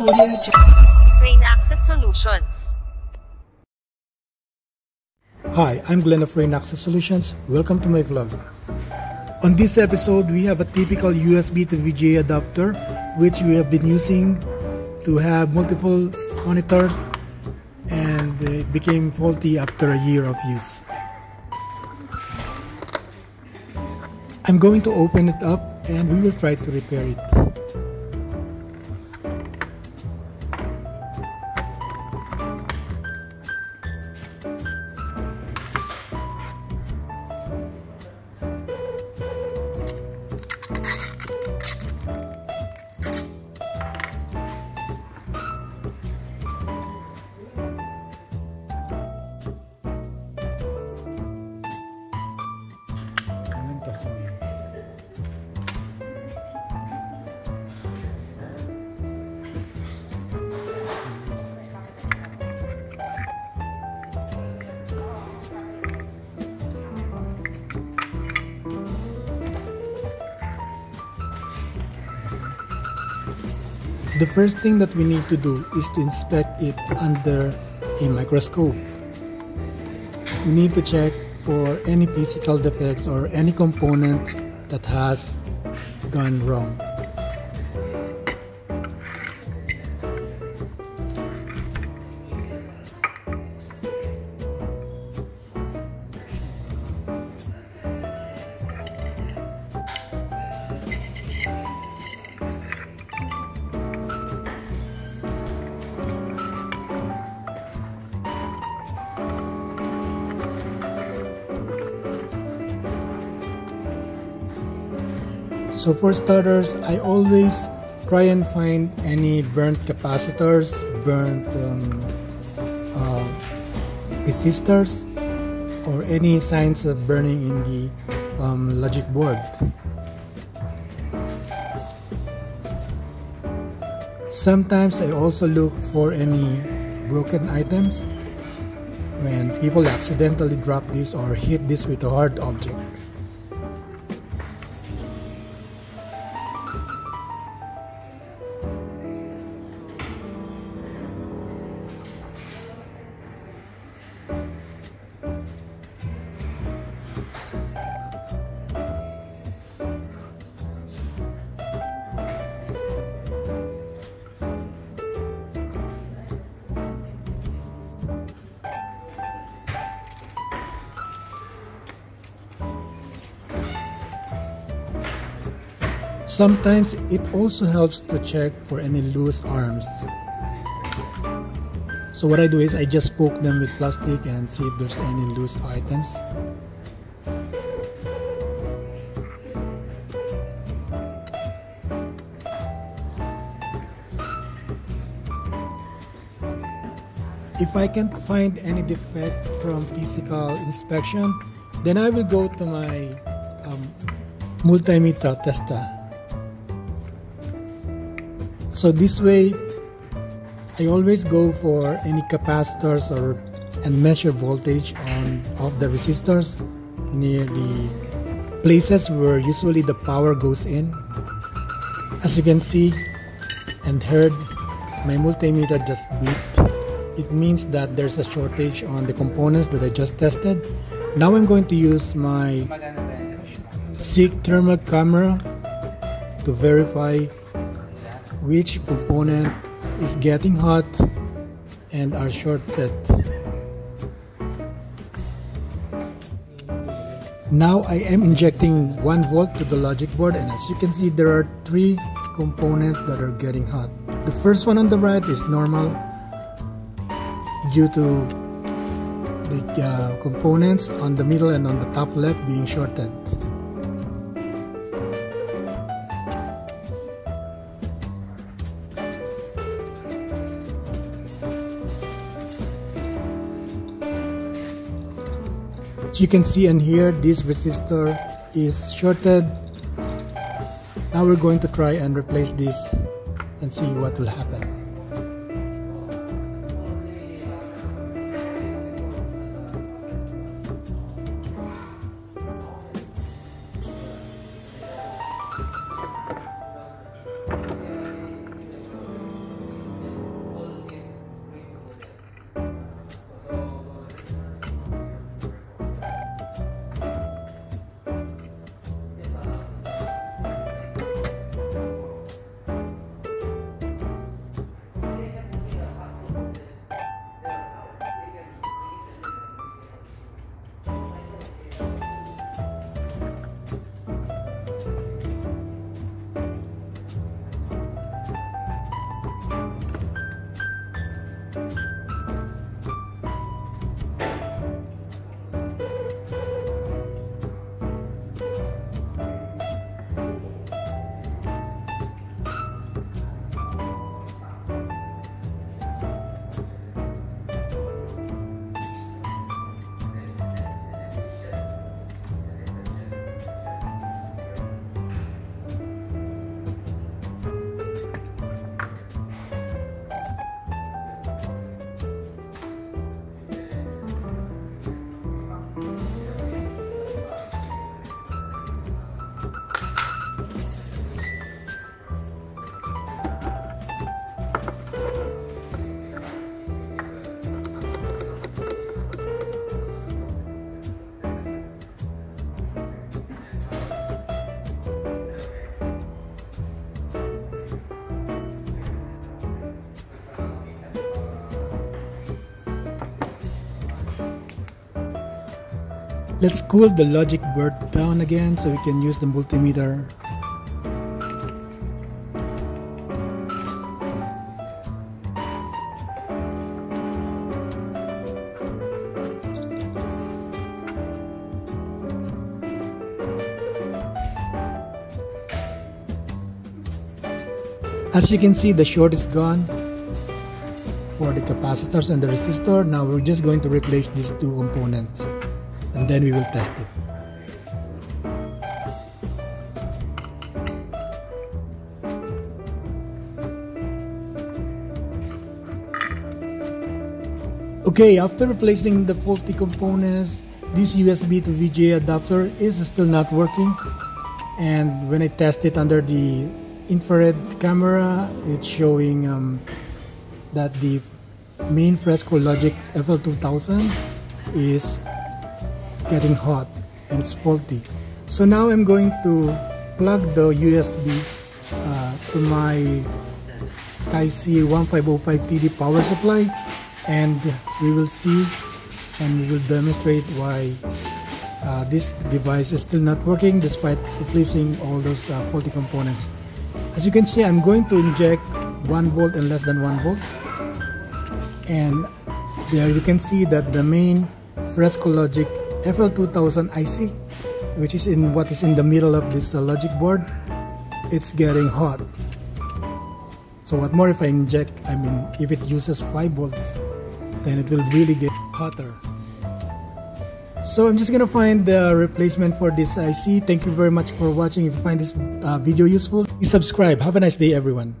Audio Reynaxis Solutions. Hi, I'm Glenn of Reynaxis Solutions. Welcome to my vlog. On this episode, we have a typical USB to VGA adapter which we have been using to have multiple monitors and it became faulty after a year of use. I'm going to open it up and we will try to repair it. Podcast. The first thing that we need to do is to inspect it under a microscope. We need to check for any physical defects or any component that has gone wrong. So for starters, I always try and find any burnt capacitors, burnt um, uh, resistors, or any signs of burning in the um, logic board. Sometimes I also look for any broken items when people accidentally drop this or hit this with a hard object. Sometimes it also helps to check for any loose arms. So what I do is I just poke them with plastic and see if there's any loose items. If I can't find any defect from physical inspection, then I will go to my um, multimeter tester so this way I always go for any capacitors or and measure voltage on of the resistors near the places where usually the power goes in. As you can see and heard my multimeter just beeped. It means that there's a shortage on the components that I just tested. Now I'm going to use my Seek thermal camera to verify which component is getting hot and are shorted. Now I am injecting 1 volt to the logic board and as you can see there are 3 components that are getting hot. The first one on the right is normal due to the uh, components on the middle and on the top left being shorted. You can see and hear this resistor is shorted. Now we're going to try and replace this and see what will happen let's cool the logic board down again so we can use the multimeter As you can see the short is gone for the capacitors and the resistor. Now we're just going to replace these two components then we will test it. Okay, after replacing the faulty components, this USB to VGA adapter is still not working and when I test it under the infrared camera it's showing um, that the main Fresco Logic FL2000 is getting hot and it's faulty. So now I'm going to plug the USB uh, to my Kaisi 1505TD power supply and we will see and we will demonstrate why uh, this device is still not working despite replacing all those uh, faulty components. As you can see I'm going to inject 1 volt and less than 1 volt. And there you can see that the main Fresco Logic FL2000 IC which is in what is in the middle of this uh, logic board. It's getting hot. So what more if I inject I mean if it uses 5 volts then it will really get hotter. So I'm just gonna find the replacement for this IC thank you very much for watching. If you find this uh, video useful please subscribe. Have a nice day everyone